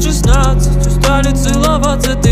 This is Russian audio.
шестнадцать устали целоваться. Ты